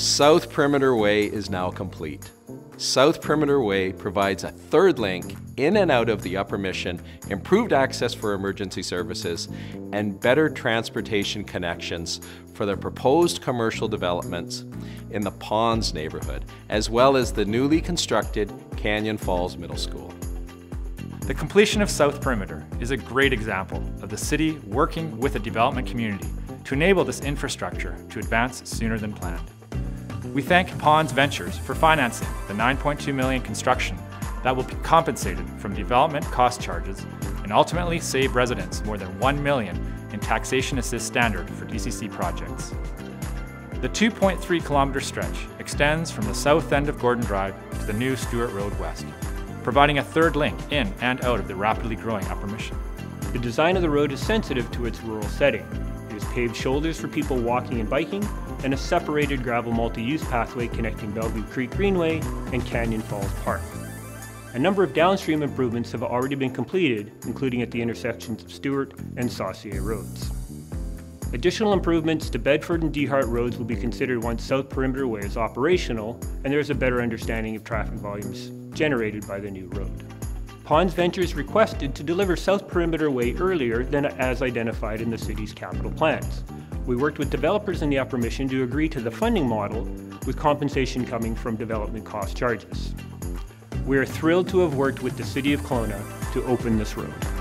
South Perimeter Way is now complete. South Perimeter Way provides a third link in and out of the Upper Mission, improved access for emergency services, and better transportation connections for the proposed commercial developments in the Ponds neighborhood, as well as the newly constructed Canyon Falls Middle School. The completion of South Perimeter is a great example of the city working with a development community to enable this infrastructure to advance sooner than planned. We thank Ponds Ventures for financing the 9.2 million construction that will be compensated from development cost charges and ultimately save residents more than 1 million in taxation assist standard for DCC projects. The 2.3 kilometre stretch extends from the south end of Gordon Drive to the new Stewart Road West, providing a third link in and out of the rapidly growing Upper Mission. The design of the road is sensitive to its rural setting. Has paved shoulders for people walking and biking, and a separated gravel multi-use pathway connecting Bellevue Creek Greenway and Canyon Falls Park. A number of downstream improvements have already been completed, including at the intersections of Stewart and Saucier roads. Additional improvements to Bedford and Dehart roads will be considered once South Perimeter Way is operational and there is a better understanding of traffic volumes generated by the new road. Ponds Ventures requested to deliver South Perimeter Way earlier than as identified in the city's capital plans. We worked with developers in the Upper Mission to agree to the funding model with compensation coming from development cost charges. We are thrilled to have worked with the City of Kelowna to open this road.